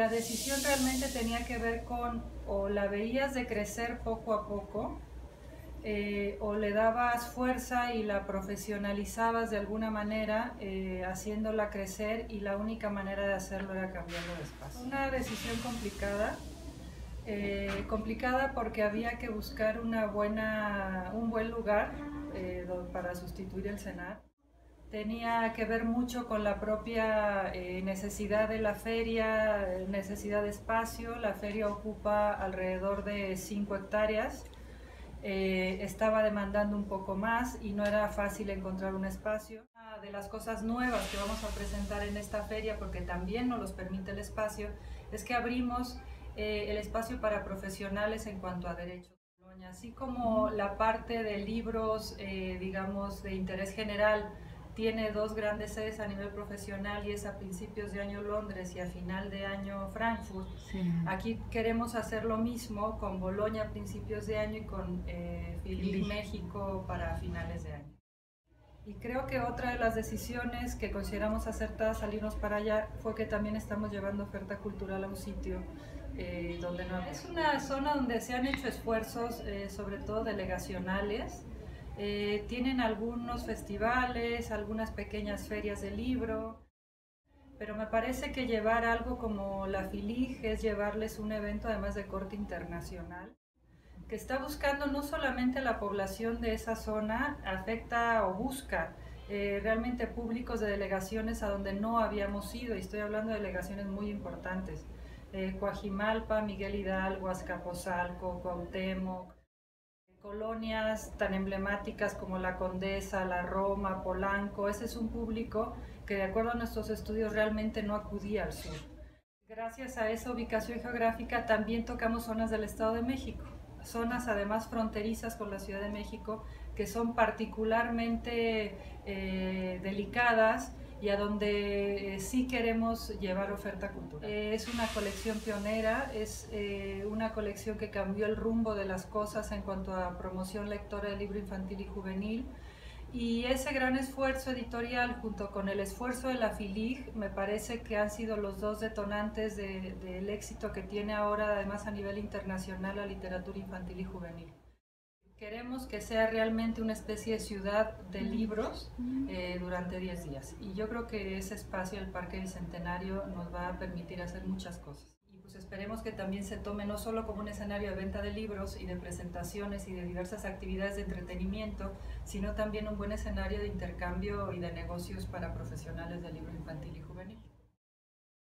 la decisión realmente tenía que ver con o la veías de crecer poco a poco, eh, o le dabas fuerza y la profesionalizabas de alguna manera, eh, haciéndola crecer y la única manera de hacerlo era cambiando de espacio. Una decisión complicada, eh, complicada porque había que buscar una buena, un buen lugar para sustituir el Senado tenía que ver mucho con la propia eh, necesidad de la feria, necesidad de espacio. La feria ocupa alrededor de 5 hectáreas. Eh, estaba demandando un poco más y no era fácil encontrar un espacio. Una de las cosas nuevas que vamos a presentar en esta feria, porque también nos los permite el espacio, es que abrimos eh, el espacio para profesionales en cuanto a derechos. Así como la parte de libros, digamos, de interés general, tiene dos grandes sedes a nivel profesional y es a principios de año Londres y a final de año Frankfurt. Aquí queremos hacer lo mismo con Bolonia a principios de año y con eh, México para finales de año. Y creo que otra de las decisiones que consideramos acertadas salirnos para allá fue que también estamos llevando oferta cultural a un sitio eh, donde no... Es una zona donde se han hecho esfuerzos, eh, sobre todo delegacionales, eh, tienen algunos festivales, algunas pequeñas ferias de libro, pero me parece que llevar algo como la FILIG es llevarles un evento además de corte internacional que está buscando no solamente la población de esa zona, afecta o busca eh, realmente públicos de delegaciones a donde no habíamos ido, y estoy hablando de delegaciones muy importantes, eh, Coajimalpa, Miguel Hidalgo, Azcapotzalco, Cuauhtémoc, colonias tan emblemáticas como la Condesa, la Roma, Polanco, ese es un público que de acuerdo a nuestros estudios realmente no acudía al sur. Gracias a esa ubicación geográfica también tocamos zonas del Estado de México, zonas además fronterizas con la Ciudad de México que son particularmente eh, delicadas y a donde eh, sí queremos llevar oferta cultural. Eh, es una colección pionera, es eh, una colección que cambió el rumbo de las cosas en cuanto a promoción lectora del libro infantil y juvenil. Y ese gran esfuerzo editorial junto con el esfuerzo de la FILIG me parece que han sido los dos detonantes del éxito que tiene ahora además a nivel internacional la literatura infantil y juvenil. Queremos que sea realmente una especie de ciudad de libros eh, durante 10 días. Y yo creo que ese espacio, el Parque Bicentenario, nos va a permitir hacer muchas cosas. Y pues esperemos que también se tome no solo como un escenario de venta de libros y de presentaciones y de diversas actividades de entretenimiento, sino también un buen escenario de intercambio y de negocios para profesionales del libro infantil y juvenil.